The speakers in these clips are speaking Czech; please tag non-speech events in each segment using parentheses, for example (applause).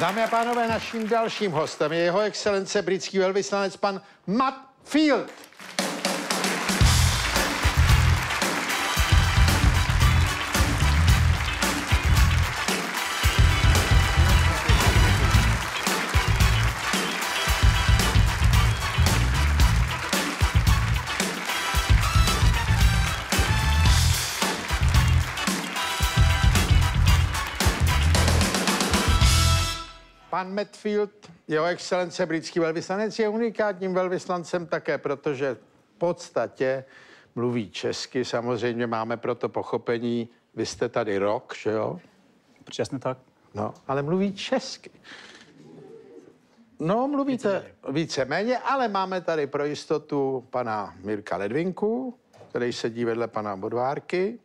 Dámy a pánové, naším dalším hostem je jeho excelence britský velvyslanec pan Matt Field. Pan Metfield, jeho excelence britský velvyslanec, je unikátním velvyslancem také, protože v podstatě mluví česky. Samozřejmě máme proto pochopení. Vy jste tady rok, že jo? Přesně tak. No, ale mluví česky. No, mluvíte víceméně, ale máme tady pro jistotu pana Mirka Ledvinku, který sedí vedle pana Bodvárky.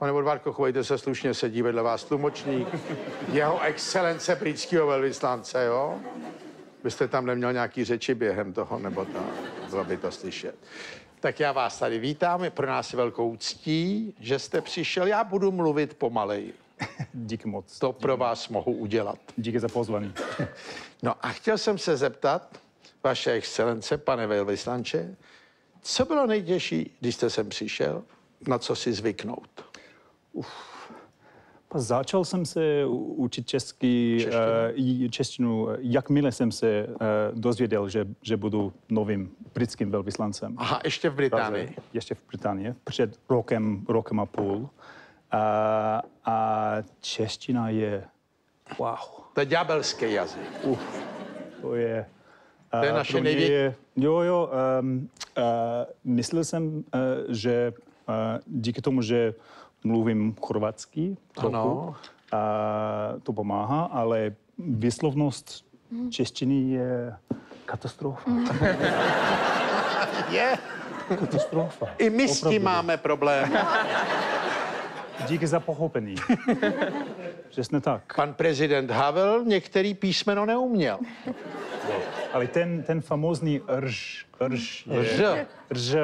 Pane Bodvárko, chovejte se slušně, sedí vedle vás tlumočník. Jeho excelence britského velvyslance, jo? Byste tam neměl nějaký řeči během toho, nebo to, bylo by to slyšet. Tak já vás tady vítám, je pro nás velkou ctí, že jste přišel. Já budu mluvit pomaleji. (laughs) Díky moc. To pro vás mohu udělat. Díky za pozvání. (laughs) No a chtěl jsem se zeptat, vaše excelence, pane velvyslanče, co bylo nejtěžší, když jste sem přišel, na co si zvyknout? Začal jsem se učit česky, Češtinu? eh, i češtinu, jakmile jsem se eh, dozvěděl, že, že budu novým britským velvyslancem. Aha, ještě v Británii. Praze, ještě v Británii, před rokem, rokem a půl. A, a čeština je, wow, To je ďábelský jazyk. uf, to je... To je eh, naše pro mě nejvě- je- Jo, jo, um, uh, myslel jsem, uh, že uh, díky tomu, že mluvím chorvatsky trochu, Ano. a to pomáhá, ale výslovnost češtiny je katastrofa. Je. Katastrofa. I my s tím máme problém. Díky za pochopení. Přesně tak. Pan prezident Havel některý písmeno neuměl. Ale ten, ten famózní rž, rž, je, Ř. rž,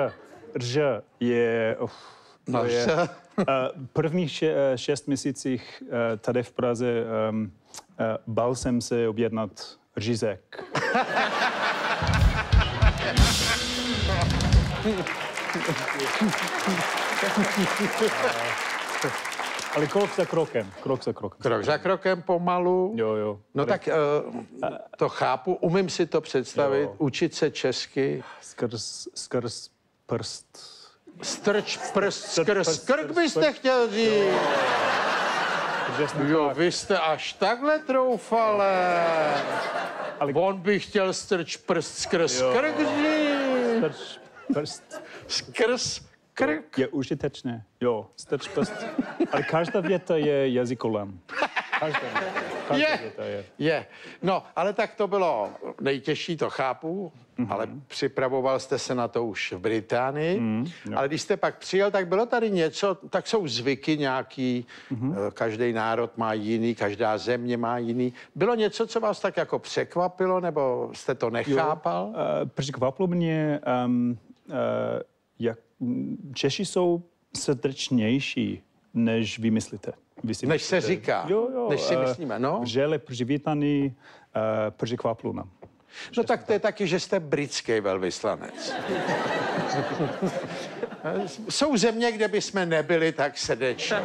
rž je, uf, to No, je eh, prvních še, eh, šest měsících eh, tady v Praze um, bál jsem se objednat řízek. Ale krok za krokem, krok za krokem. Krok za krokem pomalu. Jo, jo. No tak uh, to chápu, umím si to představit, Jo. učit se česky, Skrz, skrz prst. Strč prst skrz krk byste chtěl říct. Jo, vy jste až takhle troufale. Ale- On by chtěl strč prst skrz Jo. krk říct. Strč prst Skrz krk. je užitečné. Jo, strč prst. Ale každá věta je jazykolem. Každá věta. Je. je. Je. No, ale tak to bylo nejtěžší, to chápu, Mhm. ale připravoval jste se na to už v Británii. Mhm, Ale když jste pak přijel, tak bylo tady něco, tak jsou zvyky nějaký, Mhm. eh, každý národ má jiný, každá země má jiný. Bylo něco, co vás tak jako překvapilo, nebo jste to nechápal? Uh, překvapilo mě, um, uh, jak mm, Češi jsou srdečnější, než vy myslíte. Vy si Než se myslíte. říká, jo, jo, než si eh, myslíme, no. Vřele přivítaný, uh, překvapilo nám. No tak to je taky, že jste britský velvyslanec. (laughs) Jsou země, kde bychom nebyli tak srdeční.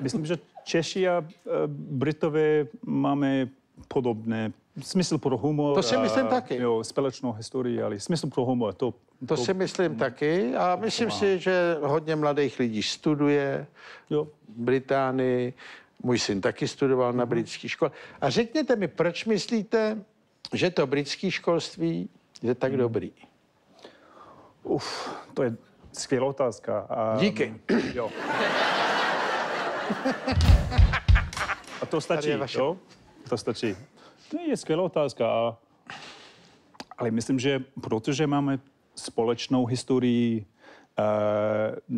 Myslím, že Češi a eh, Britové máme podobné smysl pro humor. To si myslím a, taky. Jo, společnou historii, ale smysl pro humor, to, To si myslím taky a myslím si, že hodně mladých lidí studuje jo. v Británii. Můj syn taky studoval na britské škole. A řekněte mi, proč myslíte, že to britské školství je tak dobrý? Uf, to je skvělá otázka. A, Díky. Jo. (laughs) A to stačí, je vaše. jo? To stačí. To je skvělá otázka. A, ale myslím, že protože máme společnou historii, uh,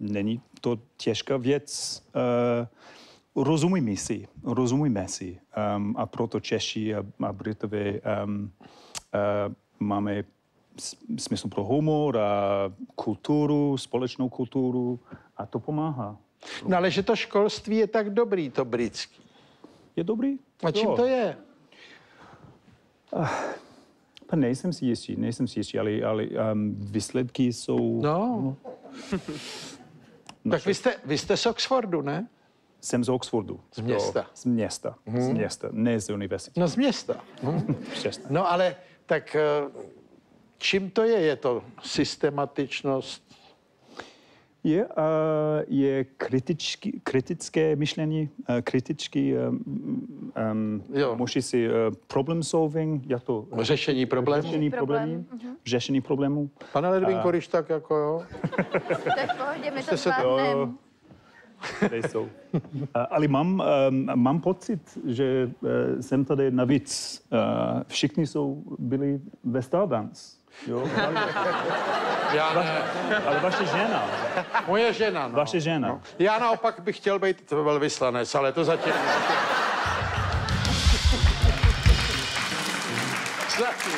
není to těžká věc. Uh, rozumíme si, rozumíme si. Um, a proto Češi a, a Britové um, uh, máme s- smysl pro humor a kulturu, společnou kulturu a to pomáhá. No ale že to školství je tak dobrý, to britský. Je dobrý? A čím Jo. to je? Pa nejsem si jistý, nejsem si jistý, ale, ale um, výsledky jsou... No. Tak vy jste, vy jste z Oxfordu, ne? Jsem z Oxfordu. Z města. Z města, hmm. z města, ne z univerzity. No z města. (laughs) Přesně. No ale tak eh, čím to je? Je to systematičnost? Je, uh, je kritičky, kritické myšlení, uh, kritický, um, um, si uh, problem solving, jak to? Řešení problémů? Řešení Problém. problémů. Řešení problémů. Pane Ledvinko, když tak jako jo. To je v pohodě, my to zvládneme. Jsou. Uh, ale mám, um, mám pocit, že uh, jsem tady navíc. Uh, všichni jsou byli ve Stardance. Jo? (laughs) Ale, Já ne. ale vaše žena, Moje žena, no. vaše žena. Já naopak bych chtěl být velvyslanec, ale to zatím ne. Zatím.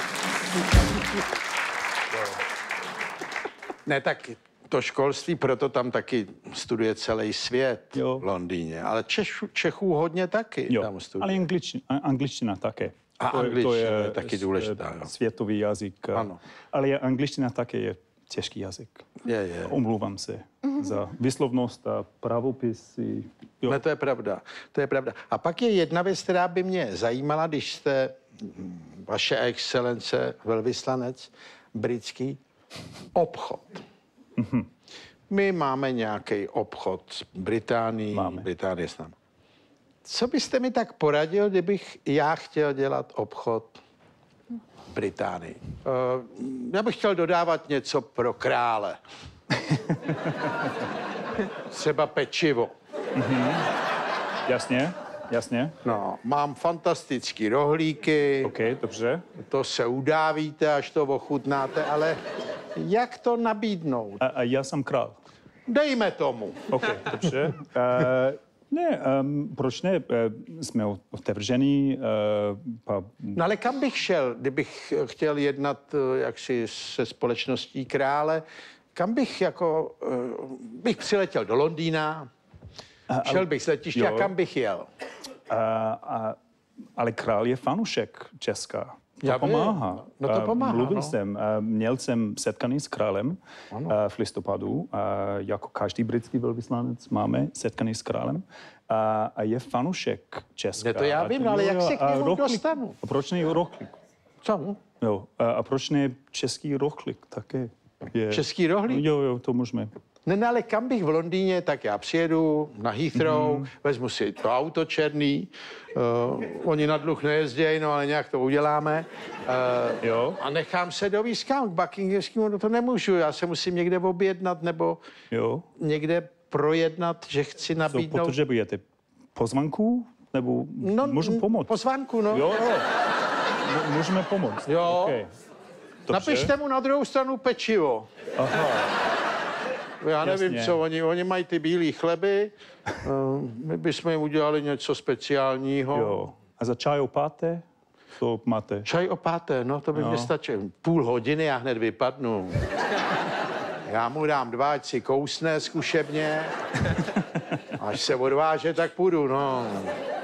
Ne, tak to školství, proto tam taky studuje celý svět Jo. v Londýně. Ale Češu, Čechů hodně taky Jo, tam studuje. ale angličtina, angličtina také. A To je- angličtina to je taky s- důležitá, jo. Světový jazyk. Ano. Ale je- angličtina také je těžký jazyk. Je, je. Omlouvám se za výslovnost a pravopisy. Jo. No to je pravda, to je pravda. A pak je jedna věc, která by mě zajímala, když jste mm, vaše excelence, velvyslanec britský, obchod. My máme nějaký obchod s Británií, Máme. Británie s námi. Co byste mi tak poradil, kdybych já chtěl dělat obchod v Británii? Uh, já bych chtěl dodávat něco pro krále. (laughs) Třeba pečivo. Jasně, jasně. No, mám fantastický rohlíky, OK, dobře. to se udávíte, až to ochutnáte, ale jak to nabídnout? A, a já jsem král. Dejme tomu. OK, dobře. Uh, (laughs) ne, um, proč ne? Uh, jsme otevření. Uh, pa, No ale kam bych šel, kdybych chtěl jednat eh, jaksi se společností krále? Kam bych jako, eh, bych přiletěl do Londýna, šel bych z letiště a jo. kam bych jel? a, a, ale král je fanušek Česka. To Já pomáhá. No to A pomáhá, Mluvil no. jsem, a měl jsem setkání s králem a v listopadu. A jako každý britský velvyslanec máme setkání s králem. A, je fanušek Česka. Ne, to já A vím, ale jak se k němu dostanu? A proč ne rohlík? Co? Jo, a, a proč ne český rohlík také? Je. Český rohlík? Jo, jo, to můžeme. Ne, ne, ale kam bych v Londýně, tak já přijedu na Heathrow, Mhm. mm-hmm. vezmu si to auto černý, uh, oni na dluh nejezdějí, no ale nějak to uděláme. Uh, Jo. A nechám se dovízt kam, k Buckinghamskému, no to nemůžu, já se musím někde objednat nebo Jo. někde projednat, že chci Co nabídnout... potřebujete? Pozvanku? Nebo no, můžu pomoct? Pozvánku, no. Jo, jo. Můžeme pomoct. Jo. Okay. Dobře. Napište mu na druhou stranu pečivo. Aha. Já nevím, Jasně. co oni, oni mají ty bílé chleby, uh, my bychom jim udělali něco speciálního. Jo. A za čaj opáte? To máte. Čaj o páté, no to by No. mě stačilo. Půl hodiny já hned vypadnu. Já mu dám dva, ať si kousne zkušebně. Až se odváže, tak půjdu, no.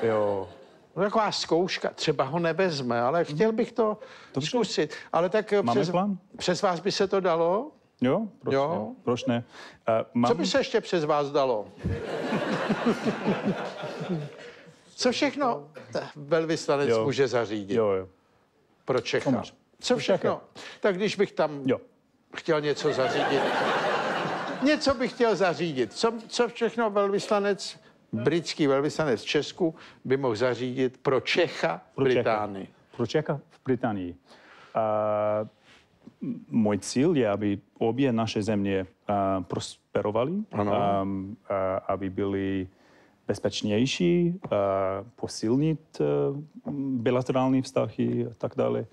Jo. No, Taková zkouška, třeba ho nevezme, ale chtěl bych to Dobře. zkusit. Ale tak Máme přes, plán? přes vás by se to dalo? Jo? Proč Jo. ne? Proč ne? Uh, mám... Co by se ještě přes vás dalo? Co všechno velvyslanec Jo. může zařídit Jo, jo. pro Čecha? Tomáš, Co všechno? Tak když bych tam Jo. chtěl něco zařídit. Něco bych chtěl zařídit. Co, co všechno velvyslanec, britský velvyslanec v Česku by mohl zařídit pro Čecha v Británii? Pro Čecha v Británii. Uh, můj cíl je, aby obě naše země uh, prosperovaly, um, uh, aby byly bezpečnější, uh, posilnit uh, bilaterální vztahy a tak dále.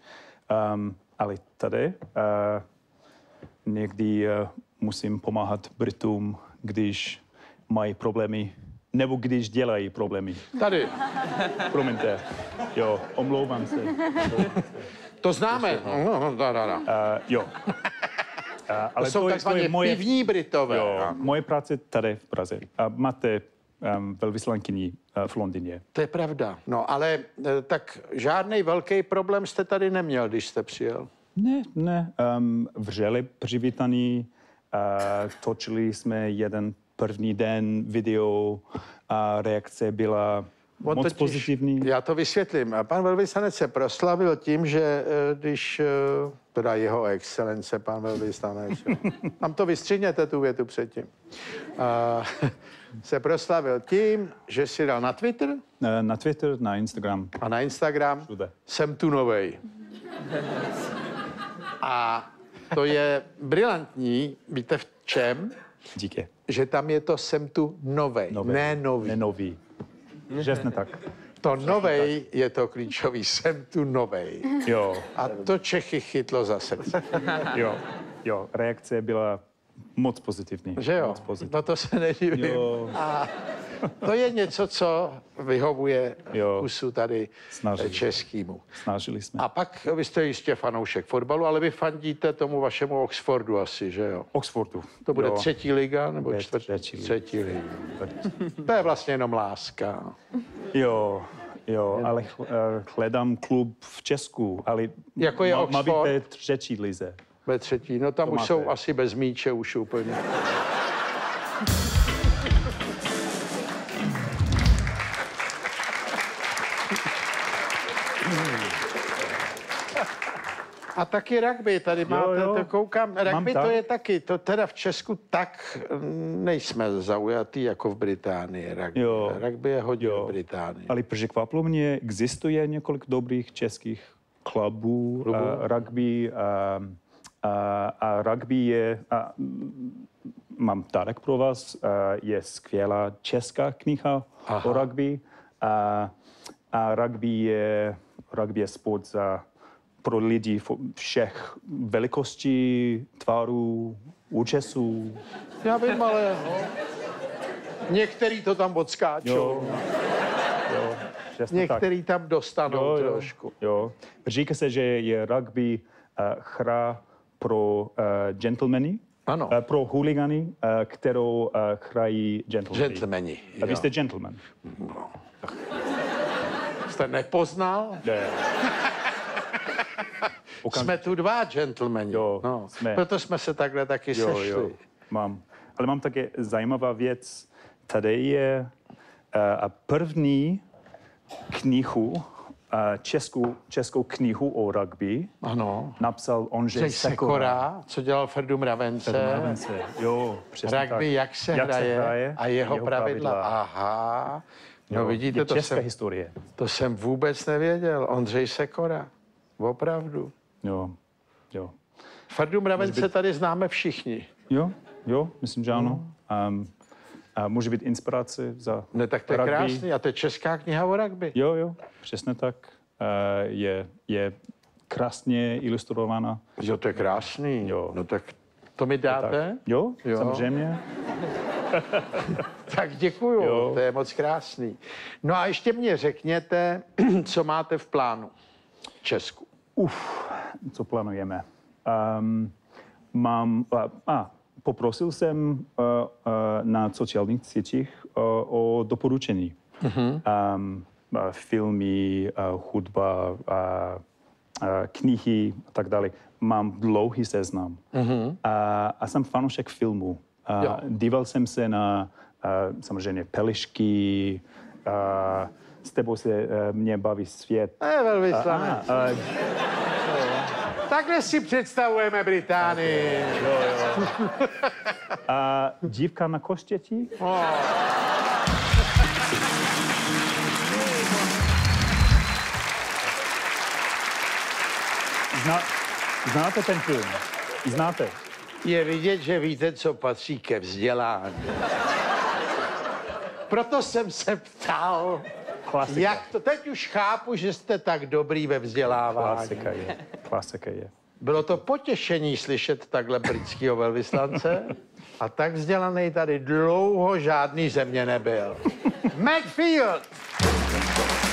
Um, ale tady uh, někdy uh, musím pomáhat Britům, když mají problémy, nebo když dělají problémy. Tady. Promiňte. Jo, omlouvám se. To známe. No, no, da, da, da. Uh, jo. Uh, ale To jsou to, je, to takzvaně je moje, pivní Britové. jo, ano. moje práce tady v Praze. A máte um, velvyslankyni eh, v Londýně. To je pravda. No ale eh, tak žádný velký problém jste tady neměl, když jste přijel. Ne, ne. Um, vřeli přivítaný, uh, točili jsme jeden první den video a reakce byla On moc totiž- pozitivní. Já to vysvětlím. A Pan velvyslanec se proslavil tím, že eh, když, eh, teda jeho excelence, pan velvyslanec, tam (laughs) to vystřihněte tu větu předtím, a, (laughs) se proslavil tím, že si dal na Twitter Na Twitter, na Instagram. a na Instagram Všude. jsem tu novej. (laughs) A to je brilantní, víte v čem? Díky. Že tam je to jsem tu novej, Nový. ne nový. Ne nový. Přesně tak. To novej je to klíčový, jsem tu novej. Jo, A to Čechy chytlo za srdce. jo, jo. Reakce byla moc pozitivní. Že jo? Moc pozitivní. No to se nedivím. Jo. A to je něco, co vyhovuje Jo. kusu tady Snažili. českýmu. Snažili jsme. A pak vy jste jistě fanoušek fotbalu, ale vy fandíte tomu vašemu Oxfordu asi, že jo? Oxfordu. To bude jo. třetí liga nebo Bude čtvrtý? třetí liga. Třetí liga. To je vlastně jenom láska. Jo, jo, ale ch- eh, hledám klub v Česku, ale Jako je má, má být ve třetí lize. Ve třetí. No tam To už máte. jsou asi bez míče už úplně. A taky rugby, tady máte, jo. to koukám, rugby to tak. je taky, to teda v Česku tak mm, nejsme zaujatý jako v Británii. Rugby, Jo. rugby je hodně Jo. v Británii. Ale překvapilo mě, existuje několik dobrých českých klubů, Klubů? uh, rugby a, a, a rugby je, a, mm, mám dárek pro vás, uh, je skvělá česká kniha Aha. o rugby a, a rugby je, rugby je sport za, pro lidi všech velikostí, tvarů, účesů. Já vím, ale některý to tam odskáčou. Jo, jo, přesně tak. Některý tam dostanou Jo, jo, trošku. Jo. Říká se, že je rugby uh, hra pro uh, gentlemany, Ano. uh, pro huligany, uh, kterou uh, hrají gentlemany. Gentlemani. A vy jste gentleman. Jste nepoznal? Ne. Okam... Jsme tu dva gentlemani. Jo, no. jsme. Proto jsme se takhle taky Jo, sešli. jo, mám. Ale mám také zajímavá věc. Tady je uh, a první knihu, uh, českou, českou knihu o rugby Ano. napsal Ondřej Řej Sekora. Sekora, co dělal Ferdu Mravence. Mravence. Jo, přesně Rugby, tak. jak se jak hraje se hraje a jeho, pravidla. Aha. No Jo, vidíte, to česká jsem, historie. to jsem vůbec nevěděl. Ondřej Sekora. Opravdu. Jo, jo. Ferdu Mravence tady známe všichni. Jo, jo, myslím, že ano. Um, a může být inspirace za Ne, tak to je rugby. krásný. A to je česká kniha o rugby. Jo, jo, přesně tak. Uh, je, je krásně ilustrovaná. Jo, to je krásný. Jo. No tak to mi dáte? Tak, jo, Jo. samozřejmě. (laughs) Tak děkuju, Jo. to je moc krásný. No a ještě mě řekněte, (clears throat) co máte v plánu Česku. Uf, co plánujeme? Um, mám, a, a, poprosil jsem uh, uh, na sociálních sítích uh, o doporučení. Um, uh, filmy, uh, hudba, uh, uh, knihy a tak dále. Mám dlouhý seznam. A, a jsem fanoušek filmu. Jo. díval jsem se na uh, samozřejmě Pelišky, uh, s tebou se uh, mě baví svět. Ne, velvyslanec. A, a, Takhle si představujeme Británii. a dívka na koštěti? Zná, znáte ten film? Znáte? Je vidět, že víte, co patří ke vzdělání. Proto jsem se ptal, Klasika. jak to... Teď už chápu, že jste tak dobrý ve vzdělávání. Klasika je. Klasika je. Bylo to potěšení slyšet takhle britského velvyslance a tak vzdělaný tady dlouho žádný země nebyl. Macfield! (laughs)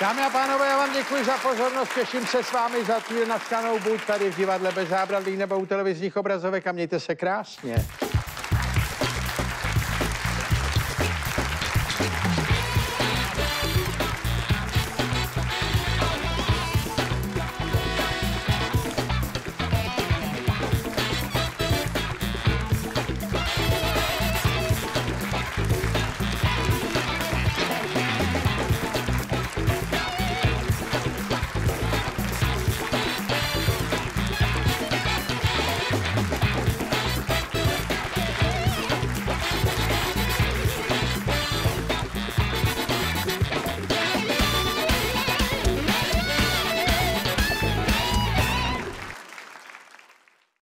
Dámy a pánové, já vám děkuji za pozornost, těším se s vámi za týden na buď tady v divadle bez zábradlí nebo u televizních obrazovek a mějte se krásně.